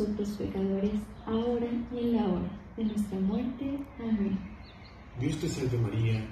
nosotros pecadores, ahora y en la hora de nuestra muerte. Amén. Dios te salve María,